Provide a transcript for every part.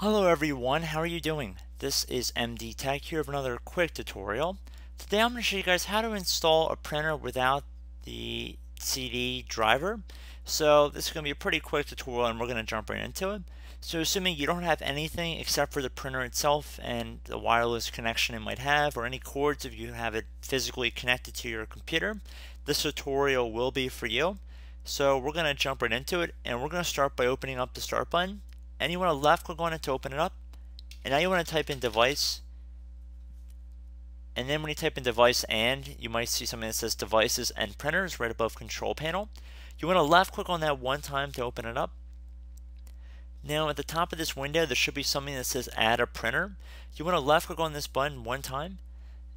Hello everyone, how are you doing? This is MD Tech here with another quick tutorial. Today I'm going to show you guys how to install a printer without the CD driver. So this is going to be a pretty quick tutorial and we're going to jump right into it. So assuming you don't have anything except for the printer itself and the wireless connection it might have or any cords if you have it physically connected to your computer, this tutorial will be for you. So we're going to jump right into it and we're going to start by opening up the start button and you want to left click on it to open it up. And now you want to type in device. And then when you type in device and you might see something that says devices and printers right above control panel. You want to left click on that one time to open it up. Now at the top of this window there should be something that says add a printer. You want to left click on this button one time.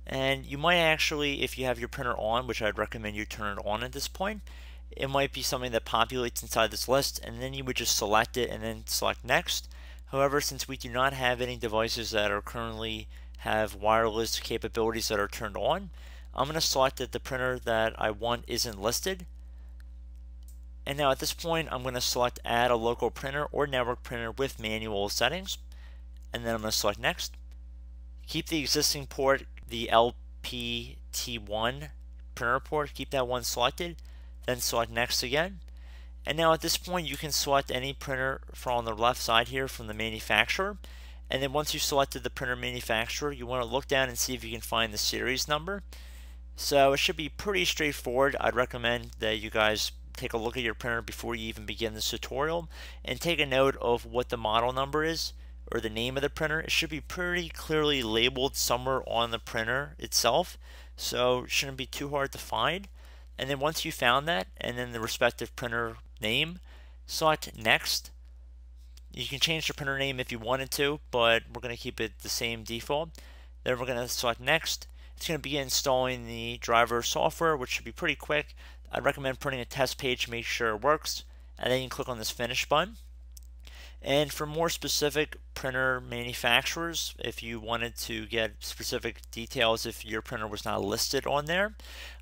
And you might actually if you have your printer on which I'd recommend you turn it on at this point it might be something that populates inside this list and then you would just select it and then select next. However, since we do not have any devices that are currently have wireless capabilities that are turned on, I'm going to select that the printer that I want isn't listed. And now at this point, I'm going to select add a local printer or network printer with manual settings. And then I'm going to select next. Keep the existing port, the LPT1 printer port, keep that one selected then select next again. And now at this point you can select any printer from the left side here from the manufacturer. And then once you've selected the printer manufacturer, you want to look down and see if you can find the series number. So it should be pretty straightforward. I'd recommend that you guys take a look at your printer before you even begin this tutorial and take a note of what the model number is or the name of the printer. It should be pretty clearly labeled somewhere on the printer itself. So shouldn't be too hard to find. And then once you found that, and then the respective printer name, select next. You can change the printer name if you wanted to, but we're going to keep it the same default. Then we're going to select next. It's going to be installing the driver software, which should be pretty quick. I'd recommend printing a test page to make sure it works. And then you can click on this finish button. And for more specific printer manufacturers, if you wanted to get specific details if your printer was not listed on there,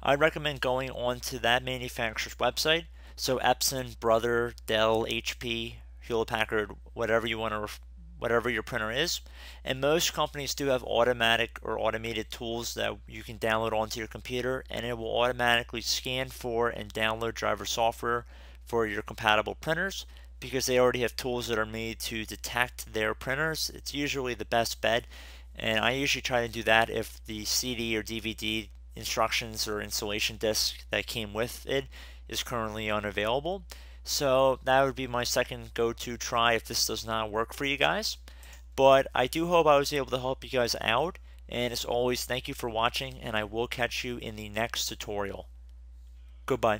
I recommend going on to that manufacturer's website. So Epson, Brother, Dell, HP, Hewlett Packard, whatever you want to whatever your printer is. And most companies do have automatic or automated tools that you can download onto your computer and it will automatically scan for and download driver software for your compatible printers because they already have tools that are made to detect their printers. It's usually the best bet. And I usually try to do that if the CD or DVD instructions or installation disk that came with it is currently unavailable. So that would be my second go-to try if this does not work for you guys. But I do hope I was able to help you guys out. And as always, thank you for watching and I will catch you in the next tutorial. Goodbye.